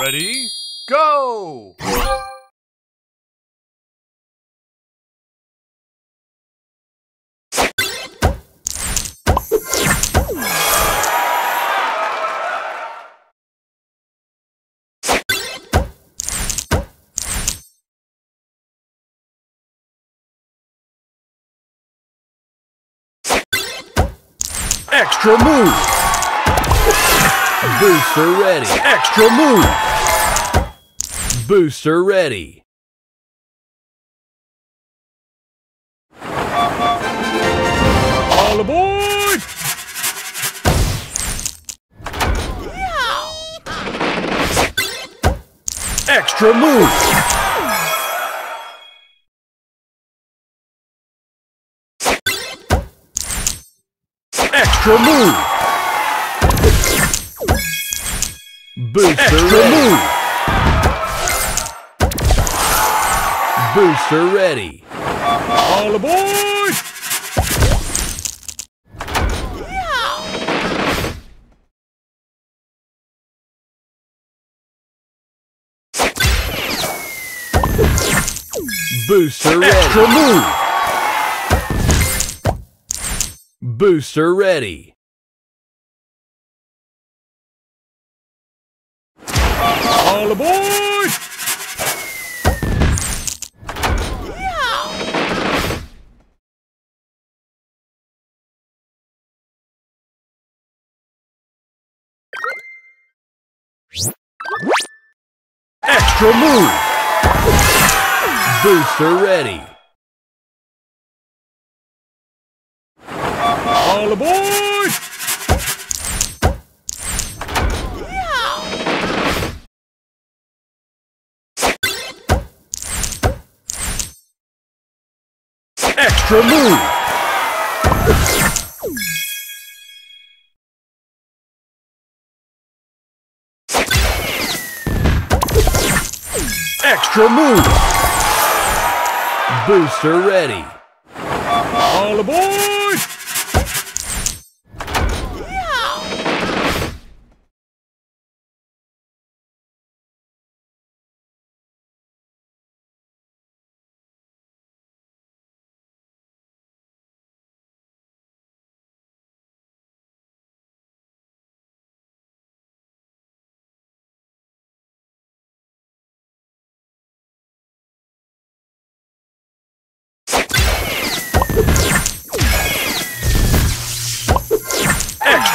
Ready? Go! Extra move! Booster ready. Extra move! Booster ready. All aboard! Extra move! Extra move! Booster Extra ready. move. Booster ready. All aboard! Booster Extra ready. move! Booster ready. All aboard! Extra move! Booster ready. All aboard! Extra move! Extra move! Booster ready. All aboard!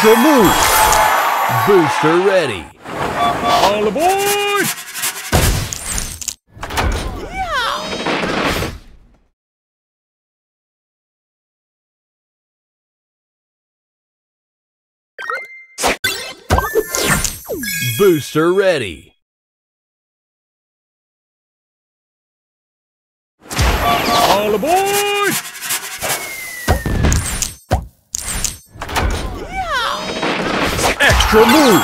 Extra move! Booster ready. All aboard! Booster ready. All aboard! Extra move!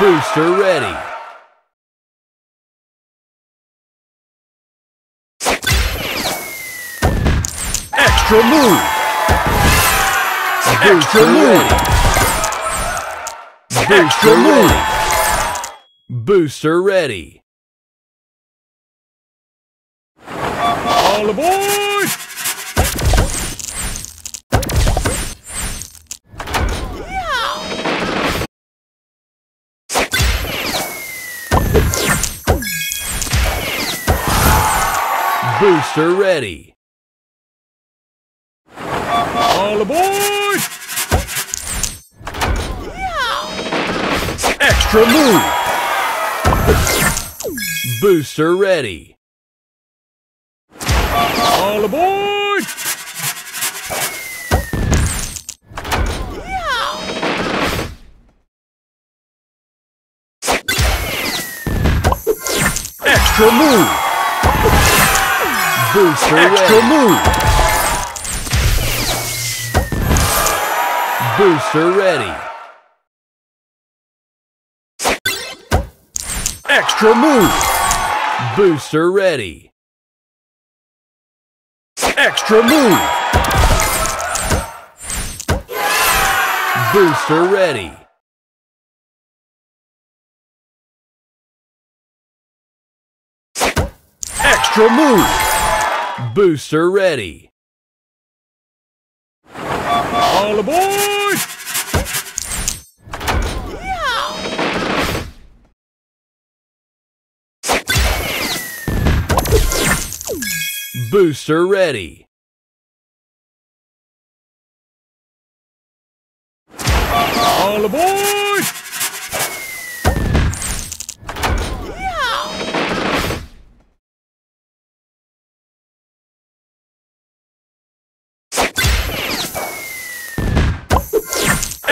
Booster ready. Extra move! Booster ready. Booster ready. Booster ready. All aboard! Booster ready. All aboard! Extra move! Booster ready. All aboard! Extra move! Booster Extra ready. move! Booster ready. Extra move! Booster ready. Extra move! Booster ready. Extra move. Booster ready. All aboard! Booster ready. All aboard!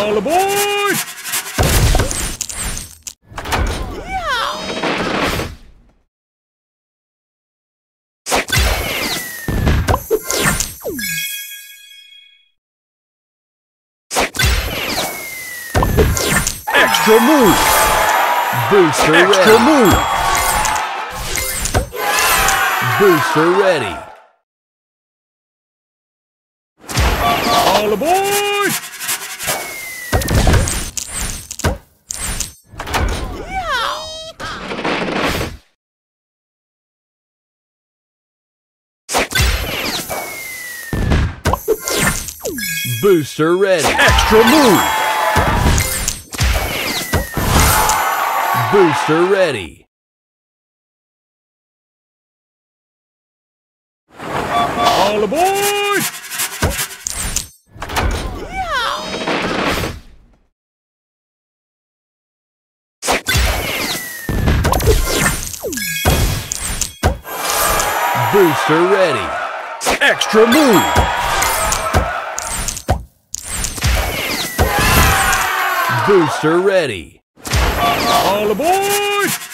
All aboard! Extra move. Booster Extra ready. move. Booster ready. All aboard! Booster ready. Extra move. Booster ready. All aboard! Booster ready. Extra move. Booster ready. All aboard!